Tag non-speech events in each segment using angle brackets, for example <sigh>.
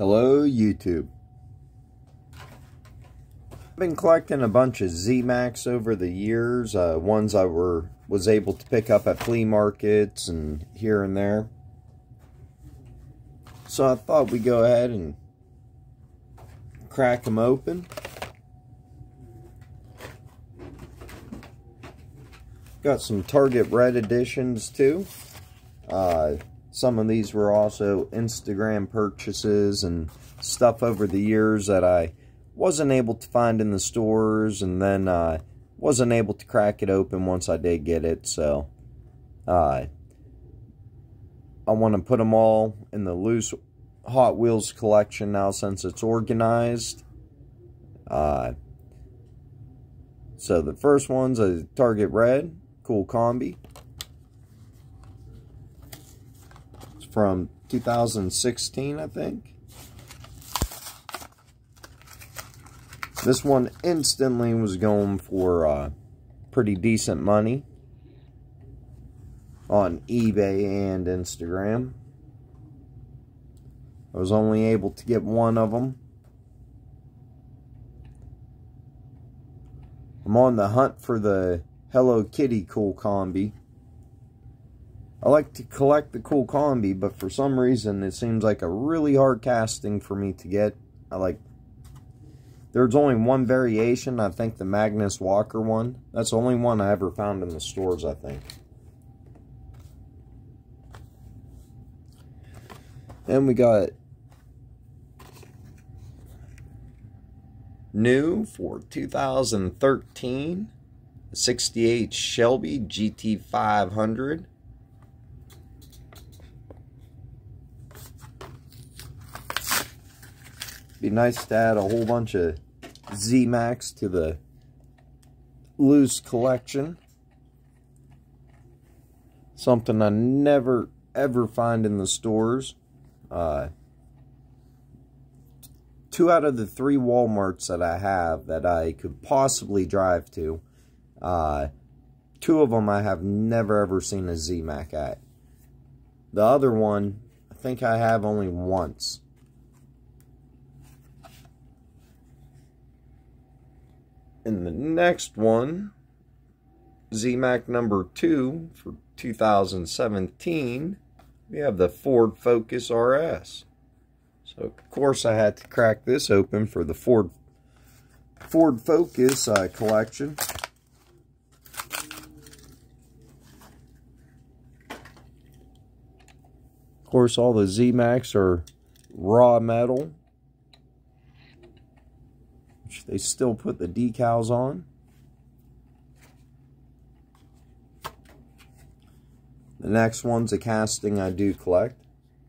Hello, YouTube. I've been collecting a bunch of Z-Max over the years, uh, ones I were was able to pick up at flea markets and here and there. So I thought we'd go ahead and crack them open. Got some Target Red editions too. Uh, some of these were also Instagram purchases and stuff over the years that I wasn't able to find in the stores and then uh, wasn't able to crack it open once I did get it. So uh, I want to put them all in the loose Hot Wheels collection now since it's organized. Uh, so the first one's a Target Red, Kool Kombi. From 2016, I think. This one instantly was going for uh, pretty decent money on eBay and Instagram. I was only able to get one of them. I'm on the hunt for the Hello Kitty Kool Kombi. I like to collect the Kool Kombi, but for some reason it seems like a really hard casting for me to get. I like, there's only one variation, I think the Magnus Walker one. That's the only one I ever found in the stores, I think. Then we got new for 2013, 68 Shelby GT500. Be nice to add a whole bunch of Z-Max to the loose collection. Something I never, ever find in the stores. Uh, two out of the three Walmarts that I have that I could possibly drive to, uh, two of them I have never ever seen a Z-Mac at. The other one, I think I have only once. In the next one, ZMAC number 2 for 2017, we have the Ford Focus RS. So, of course, I had to crack this open for the Ford Ford Focus uh, collection. Of course, all the ZMAX are raw metal they still put the decals on. The next one's a casting I do collect.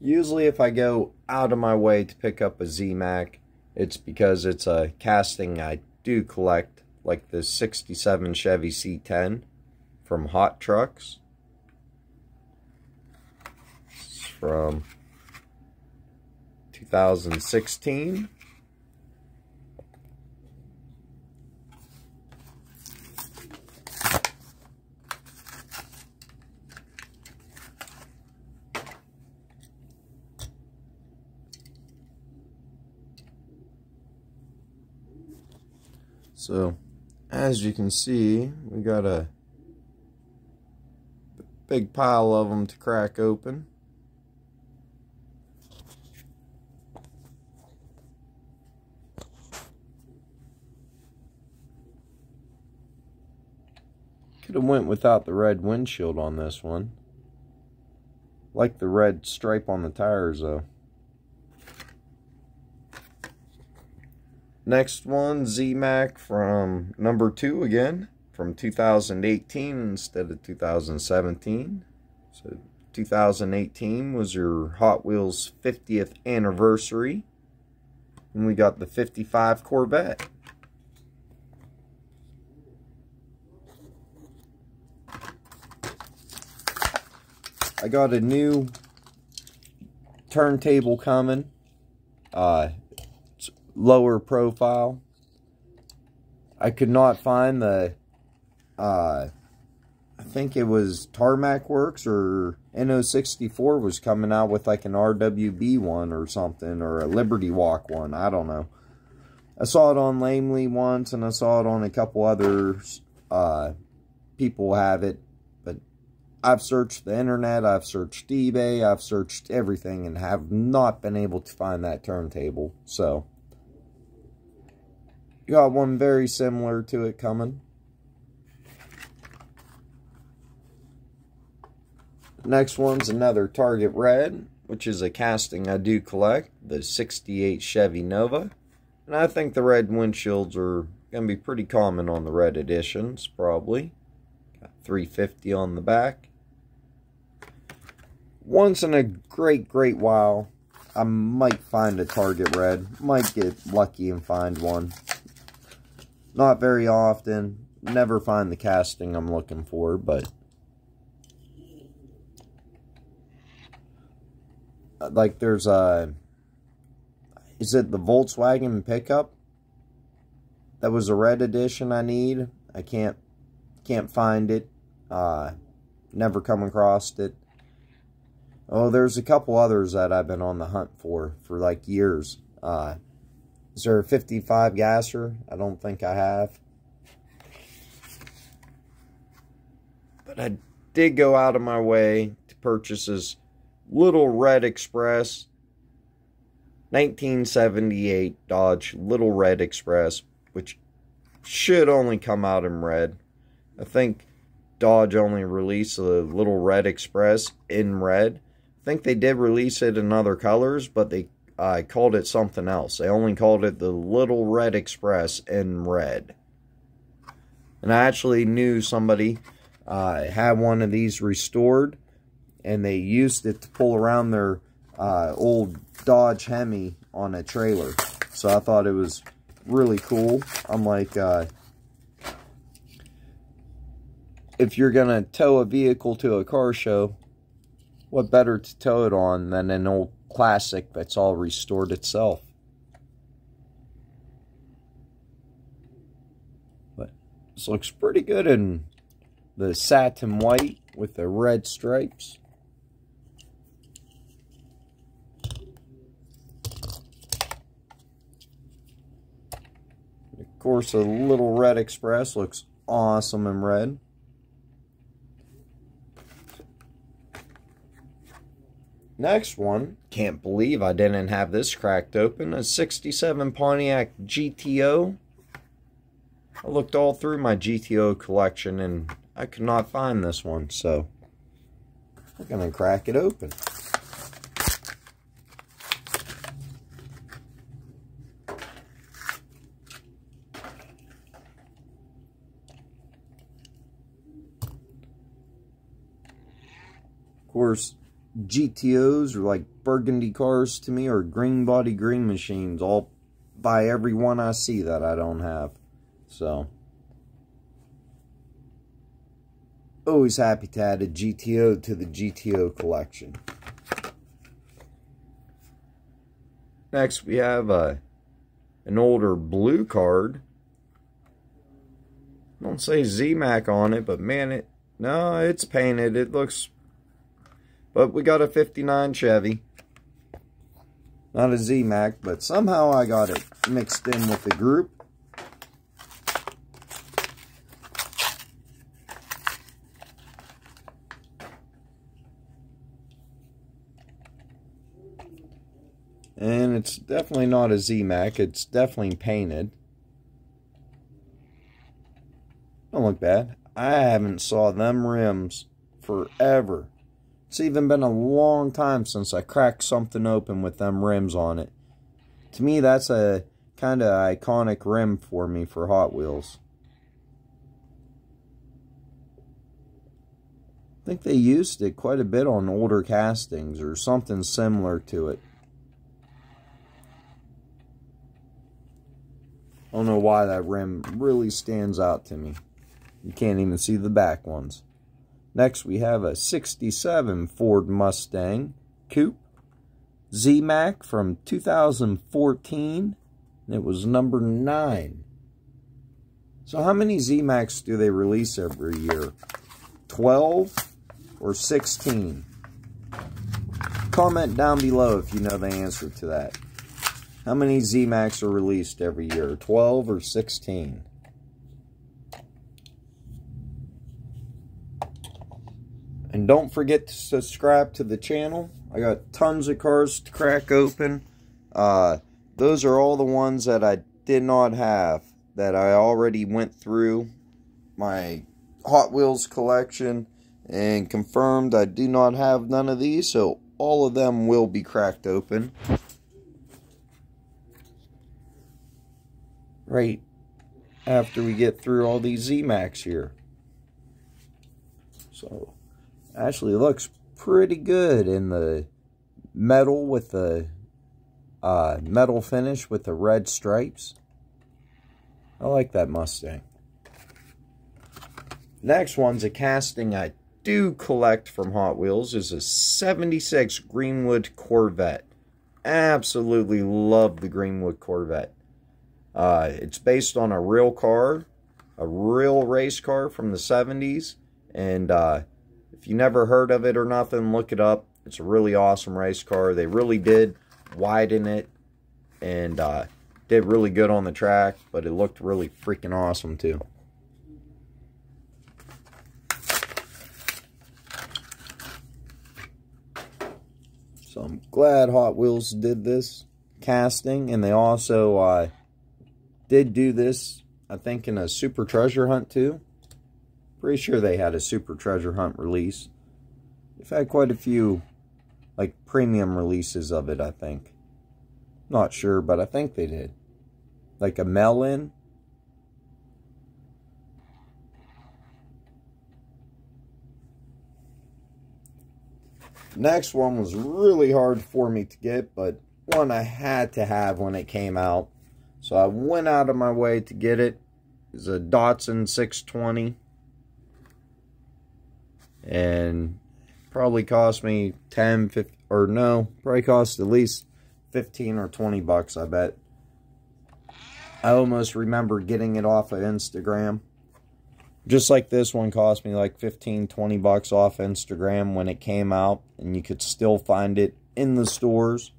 Usually if I go out of my way to pick up a Z-Mac, it's because it's a casting I do collect, like the 67 Chevy C10 from Hot Trucks. It's from 2016. So, as you can see, we got a big pile of them to crack open. Could have went without the red windshield on this one. Like the red stripe on the tires though. Next one, ZMAC from number two again, from 2018 instead of 2017. So 2018 was your Hot Wheels 50th anniversary. And we got the 55 Corvette. I got a new turntable coming. Uh, lower profile. I could not find the, uh, I think it was Tarmac Works or INNO64 was coming out with like an RWB one or something, or a Liberty Walk one. I don't know. I saw it on Lamley once, and I saw it on a couple others. Uh, people have it, but I've searched the internet, I've searched eBay, I've searched everything, and have not been able to find that turntable. So, got one very similar to it coming. Next one's another Target Red, which is a casting I do collect, the 68 Chevy Nova. And I think the red windshields are going to be pretty common on the red editions, probably. Got 350 on the back. Once in a great, great while, I might find a Target Red. Might get lucky and find one. Not very often. Never find the casting I'm looking for, but... Like, there's a is it the Volkswagen pickup? That was a red edition I need. I can't can't find it. Uh, never come across it. Oh, there's a couple others that I've been on the hunt for for like years. Uh, is there a 55 gasser? I don't think I have. But I did go out of my way to purchase this little red express 1978 Dodge Little Red Express, which should only come out in red. I think Dodge only released the Little Red Express in red. I think they did release it in other colors, but they uh, called it something else. They only called it the Little Red Express in red. And I actually knew somebody uh, had one of these restored, and they used it to pull around their uh, old Dodge Hemi on a trailer. So I thought it was really cool. I'm like, uh, if you're going to tow a vehicle to a car show, what better to tow it on than an old classic that's all restored itself? But this looks pretty good in the satin white with the red stripes. Of course, a little red express looks awesome in red. Next one, can't believe I didn't have this cracked open, a 67 Pontiac GTO. I looked all through my GTO collection and I could not find this one, so we're going to crack it open. Of course, GTOs are like burgundy cars to me or green body green machines. I'll buy every one I see that I don't have. So, always happy to add a GTO to the GTO collection. Next, we have a, uh, an older blue card. don't say ZMAC on it, but man, it no, it's painted. It looks but we got a 59 Chevy. Not a Z-Mac, but somehow I got it mixed in with the group. And it's definitely not a Z-Mac. It's definitely painted. Don't look bad. I haven't saw them rims forever. It's even been a long time since I cracked something open with them rims on it. To me, that's a kind of iconic rim for me for Hot Wheels. I think they used it quite a bit on older castings or something similar to it. I don't know why that rim really stands out to me. You can't even see the back ones. Next, we have a 67 Ford Mustang Coupe Z-Mac from 2014. And it was number 9. So how many Z-Macs do they release every year? 12 or 16? Comment down below if you know the answer to that. How many ZMAX are released every year? 12 or 16? And don't forget to subscribe to the channel. I got tons of cars to crack open. Uh, those are all the ones that I did not have that I already went through my Hot Wheels collection and confirmed I do not have none of these, so all of them will be cracked open. Right after we get through all these ZMAX here. So, actually looks pretty good in the metal with the uh, metal finish with the red stripes. I like that Mustang. Next one's a casting I do collect from Hot Wheels is a 76 Greenwood Corvette. Absolutely love the Greenwood Corvette. Uh, it's based on a real car, a real race car from the 70s. And uh, if you never heard of it or nothing, look it up. It's a really awesome race car. They really did widen it and uh, did really good on the track, but it looked really freaking awesome too. So I'm glad Hot Wheels did this casting, and they also uh, did do this, I think, in a Super Treasure Hunt too. Pretty sure they had a Super Treasure Hunt release. They've had quite a few, like, premium releases of it, I think. Not sure, but I think they did. Like a melon. Next one was really hard for me to get, but one I had to have when it came out. So I went out of my way to get it. It's a Datsun 620. And probably cost me 10, 15, or no, probably cost at least 15 or 20 bucks, I bet. I almost remember getting it off of Instagram. Just like this one cost me like 15, 20 bucks off Instagram when it came out. And you could still find it in the stores.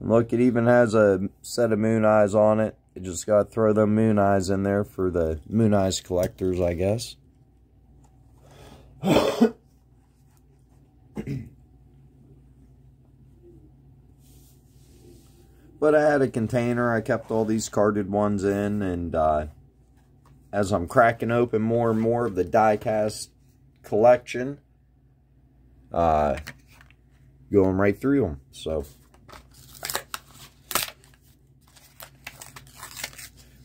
Look, it even has a set of moon eyes on it. You just got to throw the moon eyes in there for the moon eyes collectors, I guess. <coughs> But I had a container. I kept all these carded ones in. And uh, as I'm cracking open more and more of the diecast collection, uh, going right through them. So,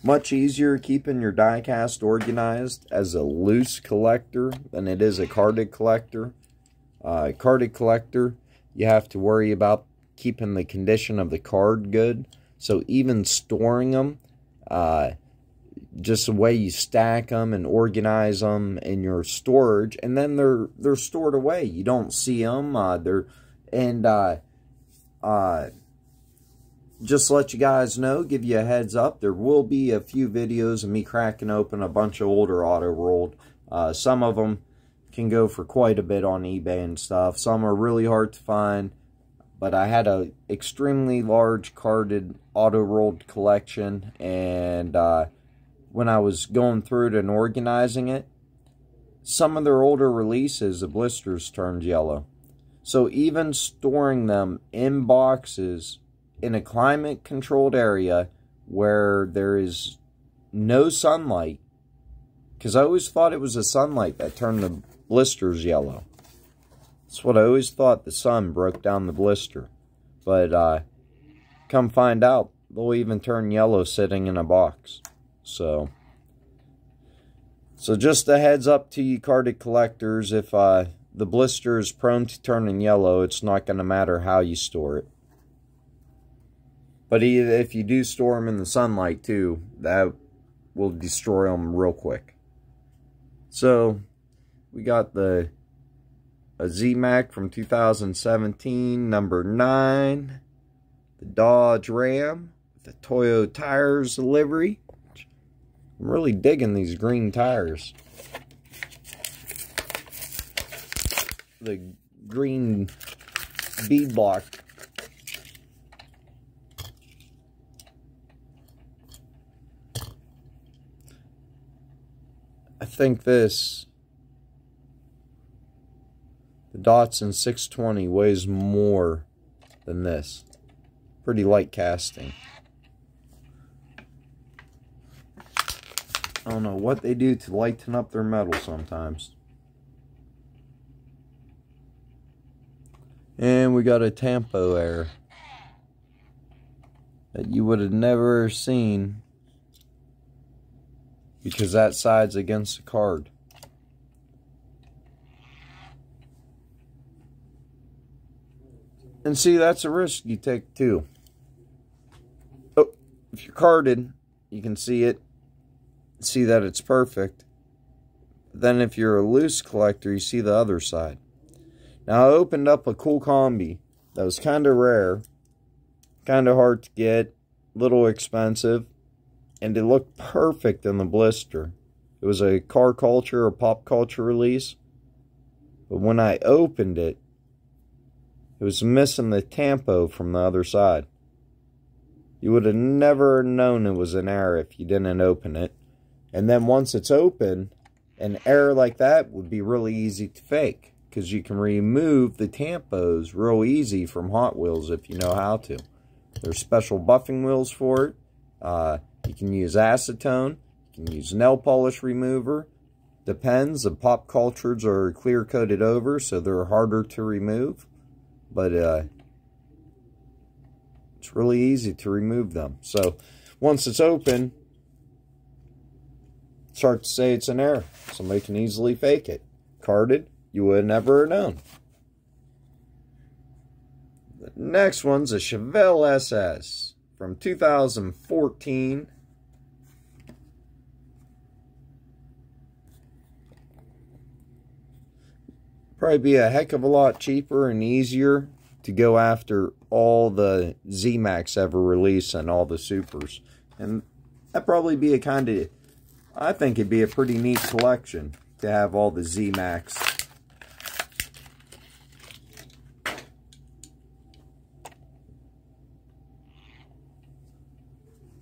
much easier keeping your diecast organized as a loose collector than it is a carded collector. Uh, carded collector, you have to worry about keeping the condition of the card good. So even storing them, uh, just the way you stack them and organize them in your storage, and then they're they're stored away. You don't see them. Uh, they're and uh, uh, just to let you guys know, give you a heads up. There will be a few videos of me cracking open a bunch of older Auto World. Uh, some of them can go for quite a bit on eBay and stuff. Some are really hard to find but I had a extremely large carded Auto World collection and uh, when I was going through it and organizing it some of their older releases the blisters turned yellow so even storing them in boxes in a climate controlled area where there is no sunlight because I always thought it was the sunlight that turned the blisters yellow that's what I always thought the sun broke down the blister. But uh, come find out, they'll even turn yellow sitting in a box. So, so just a heads up to you carded collectors, if uh, the blister is prone to turning yellow, it's not going to matter how you store it. But if you do store them in the sunlight too, that will destroy them real quick. So, we got the a Z-Mac from 2017, number 9, the Dodge Ram, the Toyo Tires livery. I'm really digging these green tires. the green bead think this, the Datsun 620 weighs more than this. Pretty light casting. I don't know what they do to lighten up their metal sometimes. And we got a tampo error that you would have never seen because that side's against the card. And see, that's a risk you take too. Oh, if you're carded, you can see it, see that it's perfect. Then if you're a loose collector, you see the other side. Now I opened up a Kool Kombi that was kind of rare, kind of hard to get, little expensive, and it looked perfect in the blister. It was a car culture or pop culture release, but when I opened it, it was missing the tampo from the other side. You would have never known it was an error if you didn't open it. And then once it's open, an error like that would be really easy to fake because you can remove the tampos real easy from Hot Wheels if you know how to. There's special buffing wheels for it. Uh, you can use acetone. You can use nail polish remover. Depends. The pop cultures are clear coated over, so they're harder to remove. But uh, it's really easy to remove them. So once it's open, it's hard to say it's an error. Somebody can easily fake it. Carded, you would never have known. The next one's a Chevelle SS from 2014. Probably be a heck of a lot cheaper and easier to go after all the Z-Max ever released and all the Supers. And that'd probably be a kind of, I think it'd be a pretty neat collection to have all the Z-Max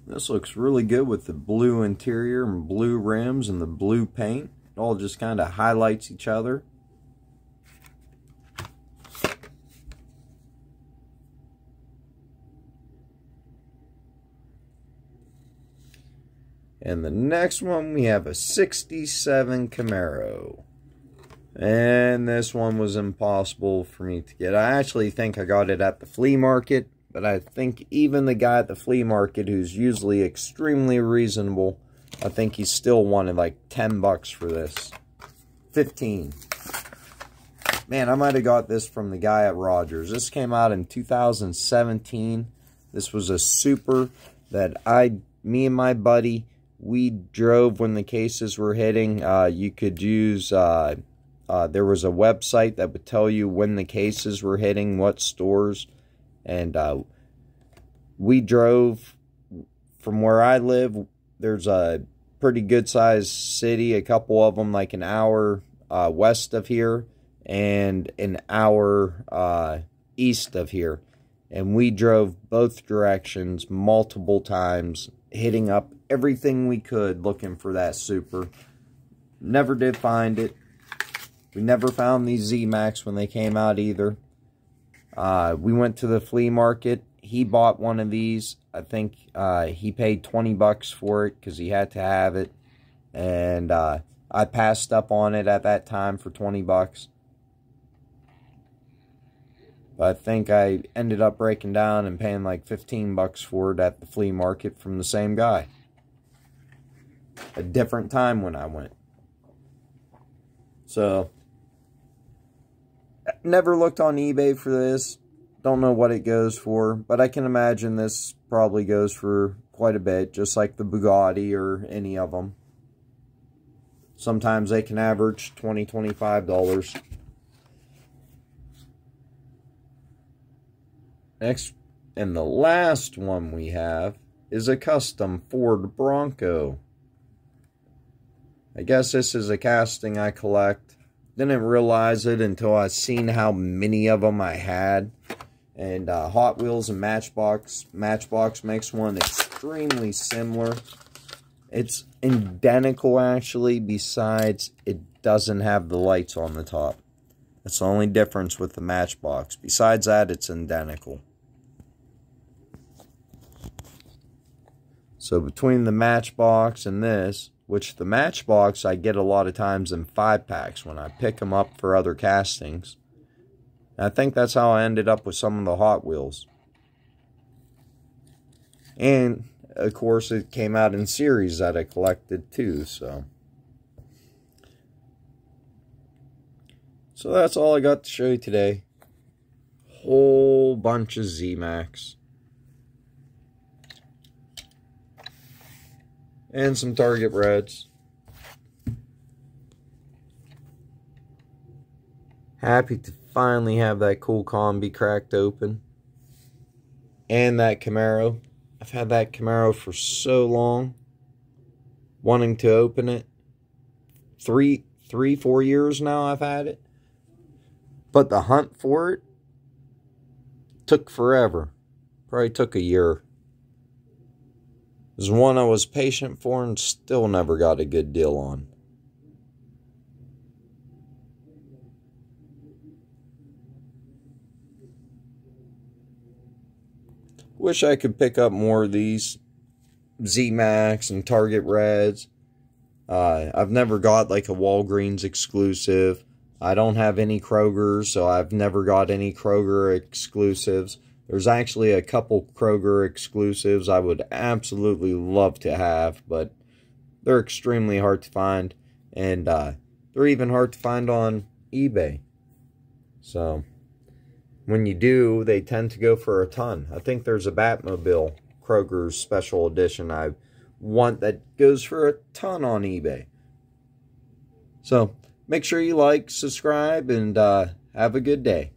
This looks really good with the blue interior and blue rims and the blue paint. It all just kind of highlights each other. And the next one, we have a 67 Camaro. And this one was impossible for me to get. I actually think I got it at the flea market. But I think even the guy at the flea market, who's usually extremely reasonable, I think he still wanted like 10 bucks for this. 15. Man, I might have got this from the guy at Rogers. This came out in 2017. This was a super that I, me and my buddy, we drove when the cases were hitting. Uh, you could use, uh, uh, there was a website that would tell you when the cases were hitting, what stores and uh, we drove from where I live. There's a pretty good sized city, a couple of them like an hour uh, west of here and an hour uh, east of here. And we drove both directions multiple times, hitting up everything we could looking for that super. Never did find it. We never found these Z-Max when they came out either. Uh, we went to the flea market. He bought one of these. I think uh, he paid 20 bucks for it because he had to have it. And uh, I passed up on it at that time for 20 bucks. But I think I ended up breaking down and paying like 15 bucks for it at the flea market from the same guy. A different time when I went. So, never looked on eBay for this. Don't know what it goes for, but I can imagine this probably goes for quite a bit, just like the Bugatti or any of them. Sometimes they can average $20, $25. Next, and the last one we have is a custom Ford Bronco. I guess this is a casting I collect. Didn't realize it until I seen how many of them I had. And uh, Hot Wheels and Matchbox. Matchbox makes one extremely similar. It's identical, actually, besides it doesn't have the lights on the top. That's the only difference with the Matchbox. Besides that, it's identical. So between the Matchbox and this, which the Matchbox I get a lot of times in five packs when I pick them up for other castings. And I think that's how I ended up with some of the Hot Wheels. And, of course, it came out in series that I collected too, so... So that's all I got to show you today. Whole bunch of Z-Max. And some Target Reds. Happy to finally have that Kool Kombi cracked open. And that Camaro. I've had that Camaro for so long. Wanting to open it. Three, three, four years now I've had it. But the hunt for it took forever. Probably took a year. Was one I was patient for and still never got a good deal on. Wish I could pick up more of these Z-Max and Target Reds. Uh, I've never got like a Walgreens exclusive. I don't have any Kroger, so I've never got any Kroger exclusives. There's actually a couple Kroger exclusives I would absolutely love to have, but they're extremely hard to find, and uh, they're even hard to find on eBay. So, when you do, they tend to go for a ton. I think there's a Batmobile Kroger's special edition I want that goes for a ton on eBay. So, Make sure you like, subscribe, and uh, have a good day.